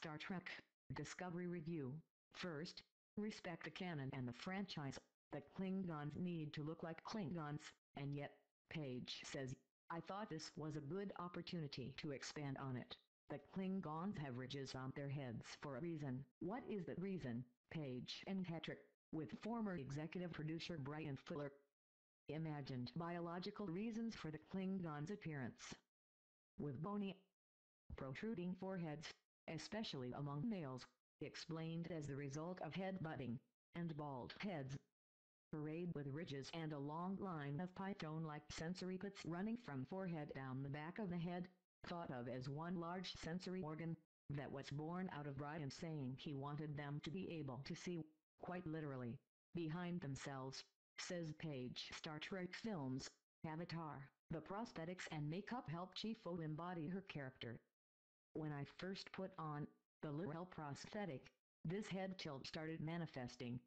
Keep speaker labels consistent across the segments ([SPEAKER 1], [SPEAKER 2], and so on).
[SPEAKER 1] Star Trek Discovery Review. First, respect the canon and the franchise. The Klingons need to look like Klingons, and yet, Page says, I thought this was a good opportunity to expand on it. The Klingons have ridges on their heads for a reason. What is that reason? Page and Hetrick, with former executive producer Bryan Fuller, imagined biological reasons for the Klingons' appearance. With bony, protruding foreheads, especially among males, explained as the result of head-butting, and bald heads. Parade with ridges and a long line of python-like sensory pits running from forehead down the back of the head, thought of as one large sensory organ, that was born out of Bryan saying he wanted them to be able to see, quite literally, behind themselves, says Page. Star Trek films, Avatar, the prosthetics and makeup help Chieffo embody her character. When I first put on the L'Rell prosthetic, this head tilt started manifesting.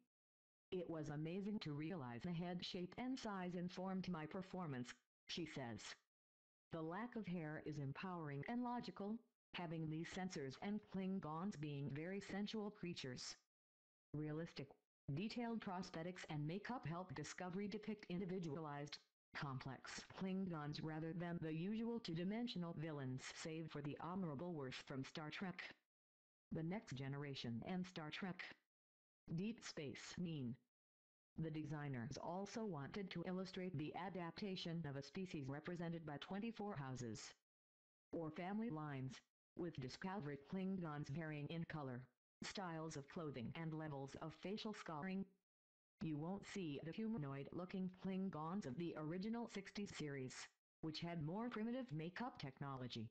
[SPEAKER 1] It was amazing to realize the head shape and size informed my performance, she says. The lack of hair is empowering and logical, having these sensors and Klingons being very sensual creatures. Realistic, detailed prosthetics and makeup help Discovery depict individualized, complex Klingons rather than the usual two-dimensional villains save for the honorable Worf from Star Trek. The Next Generation and Star Trek. Deep Space Nine. The designers also wanted to illustrate the adaptation of a species represented by 24 houses or family lines, with Discovery Klingons varying in color, styles of clothing and levels of facial scarring, you won't see the humanoid-looking Klingons of the original 60s series, which had more primitive makeup technology.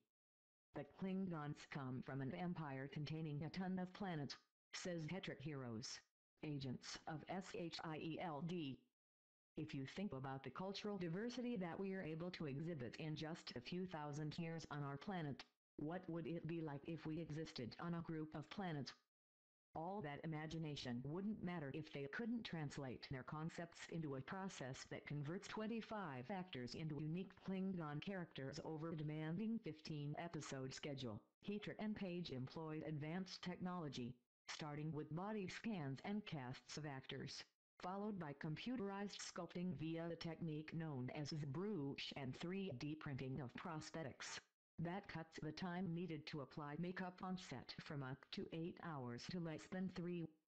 [SPEAKER 1] The Klingons come from an empire containing a ton of planets, says Hetrick Heroes, agents of SHIELD. If you think about the cultural diversity that we are able to exhibit in just a few thousand years on our planet, what would it be like if we existed on a group of planets all that imagination wouldn't matter if they couldn't translate their concepts into a process that converts 25 actors into unique Klingon characters over a demanding 15-episode schedule. Hetrick and Page employed advanced technology, starting with body scans and casts of actors, followed by computerized sculpting via a technique known as ZBrush and 3D printing of prosthetics. That cuts the time needed to apply makeup on set from up to 8 hours to less than 3.